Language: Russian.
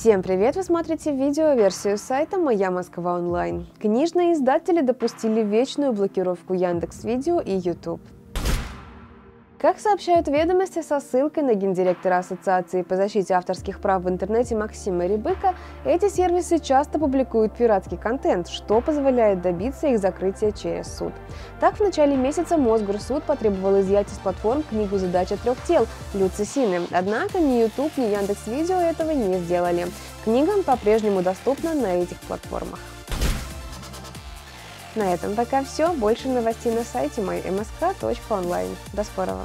Всем привет! Вы смотрите видео-версию сайта «Моя Москва онлайн». Книжные издатели допустили вечную блокировку Яндекс Видео и YouTube. Как сообщают ведомости со ссылкой на гендиректора Ассоциации по защите авторских прав в интернете Максима Рябыка, эти сервисы часто публикуют пиратский контент, что позволяет добиться их закрытия через суд. Так, в начале месяца Мосгорсуд потребовал изъять из платформ книгу «Задача трех тел» Люцисины. Однако ни YouTube, ни Яндекс.Видео этого не сделали. Книга по-прежнему доступна на этих платформах. На этом пока все. Больше новостей на сайте мой msk.online. До скорого!